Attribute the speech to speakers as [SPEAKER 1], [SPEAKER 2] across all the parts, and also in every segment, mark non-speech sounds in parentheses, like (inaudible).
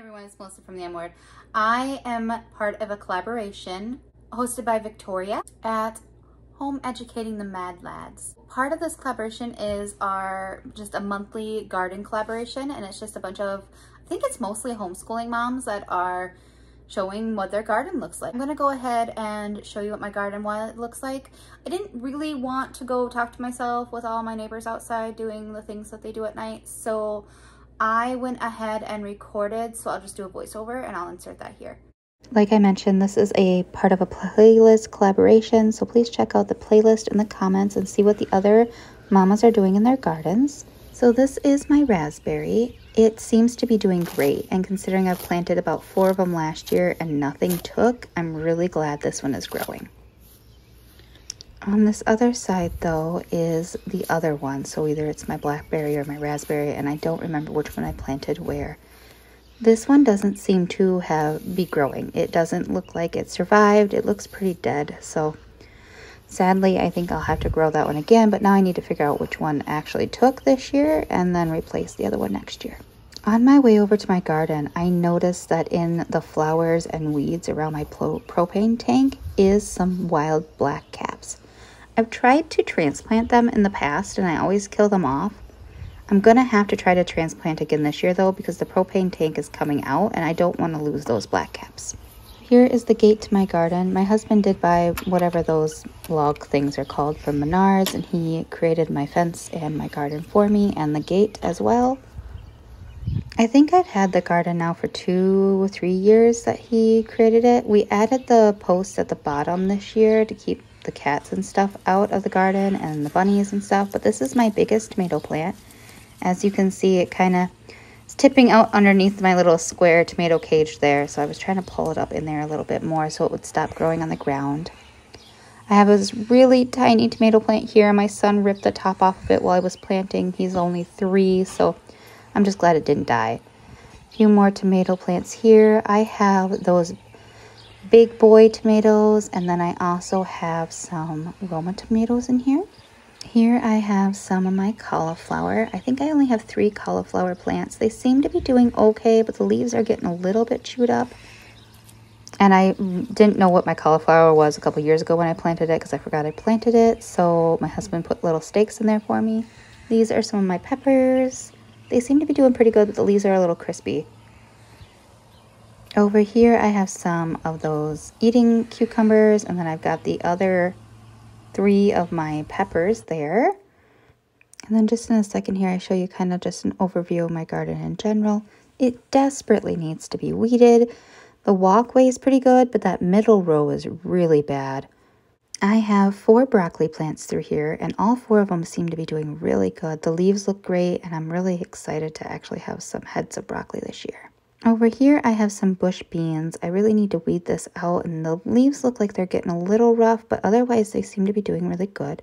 [SPEAKER 1] everyone, it's Melissa from the M Word. I am part of a collaboration hosted by Victoria at Home Educating the Mad Lads. Part of this collaboration is our just a monthly garden collaboration and it's just a bunch of, I think it's mostly homeschooling moms that are showing what their garden looks like. I'm gonna go ahead and show you what my garden looks like. I didn't really want to go talk to myself with all my neighbors outside doing the things that they do at night, so I went ahead and recorded, so I'll just do a voiceover and I'll insert that here.
[SPEAKER 2] Like I mentioned, this is a part of a playlist collaboration, so please check out the playlist in the comments and see what the other mamas are doing in their gardens. So this is my raspberry. It seems to be doing great, and considering I've planted about four of them last year and nothing took, I'm really glad this one is growing. On this other side, though, is the other one. So either it's my blackberry or my raspberry, and I don't remember which one I planted where. This one doesn't seem to have be growing. It doesn't look like it survived. It looks pretty dead. So sadly, I think I'll have to grow that one again. But now I need to figure out which one actually took this year and then replace the other one next year. On my way over to my garden, I noticed that in the flowers and weeds around my propane tank is some wild black caps. I've tried to transplant them in the past and I always kill them off. I'm going to have to try to transplant again this year though because the propane tank is coming out and I don't want to lose those black caps. Here is the gate to my garden. My husband did buy whatever those log things are called from Menards and he created my fence and my garden for me and the gate as well. I think I've had the garden now for two or three years that he created it. We added the post at the bottom this year to keep the cats and stuff out of the garden and the bunnies and stuff, but this is my biggest tomato plant. As you can see, it kind of is tipping out underneath my little square tomato cage there, so I was trying to pull it up in there a little bit more so it would stop growing on the ground. I have this really tiny tomato plant here. My son ripped the top off of it while I was planting. He's only three, so I'm just glad it didn't die. A few more tomato plants here. I have those big boy tomatoes and then I also have some Roma tomatoes in here. Here I have some of my cauliflower. I think I only have three cauliflower plants. They seem to be doing okay, but the leaves are getting a little bit chewed up. And I didn't know what my cauliflower was a couple years ago when I planted it because I forgot I planted it. So my husband put little stakes in there for me. These are some of my peppers. They seem to be doing pretty good, but the leaves are a little crispy. Over here I have some of those eating cucumbers and then I've got the other three of my peppers there. And then just in a second here I show you kind of just an overview of my garden in general. It desperately needs to be weeded. The walkway is pretty good, but that middle row is really bad. I have four broccoli plants through here, and all four of them seem to be doing really good. The leaves look great, and I'm really excited to actually have some heads of broccoli this year. Over here, I have some bush beans. I really need to weed this out, and the leaves look like they're getting a little rough, but otherwise they seem to be doing really good.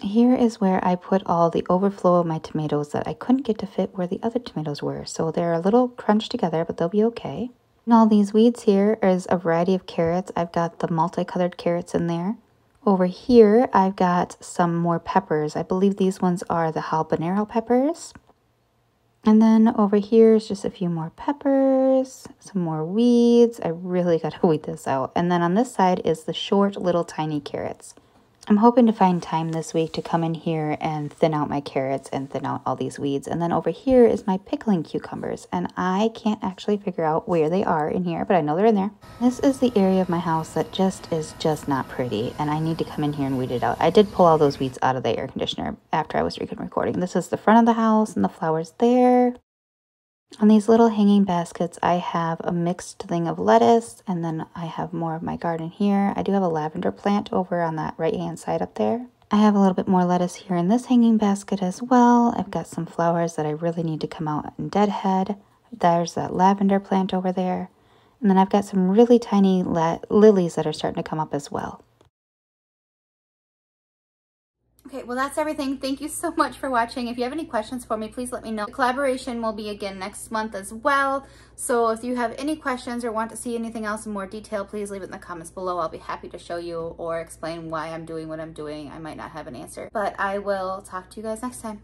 [SPEAKER 2] Here is where I put all the overflow of my tomatoes that I couldn't get to fit where the other tomatoes were. So they're a little crunched together, but they'll be okay. And all these weeds here is a variety of carrots. I've got the multicolored carrots in there. Over here, I've got some more peppers. I believe these ones are the habanero peppers. And then over here is just a few more peppers, some more weeds. I really got to (laughs) weed this out. And then on this side is the short little tiny carrots. I'm hoping to find time this week to come in here and thin out my carrots and thin out all these weeds. And then over here is my pickling cucumbers. And I can't actually figure out where they are in here, but I know they're in there. This is the area of my house that just is just not pretty. And I need to come in here and weed it out. I did pull all those weeds out of the air conditioner after I was recording. This is the front of the house and the flowers there. On these little hanging baskets, I have a mixed thing of lettuce, and then I have more of my garden here. I do have a lavender plant over on that right-hand side up there. I have a little bit more lettuce here in this hanging basket as well. I've got some flowers that I really need to come out and deadhead. There's that lavender plant over there. And then I've got some really tiny lilies that are starting to come up as well.
[SPEAKER 1] Okay, well that's everything. Thank you so (laughs) much for watching. If you have any questions for me, please let me know. The collaboration will be again next month as well. So if you have any questions or want to see anything else in more detail, please leave it in the comments below. I'll be happy to show you or explain why I'm doing what I'm doing. I might not have an answer, but I will talk to you guys next time.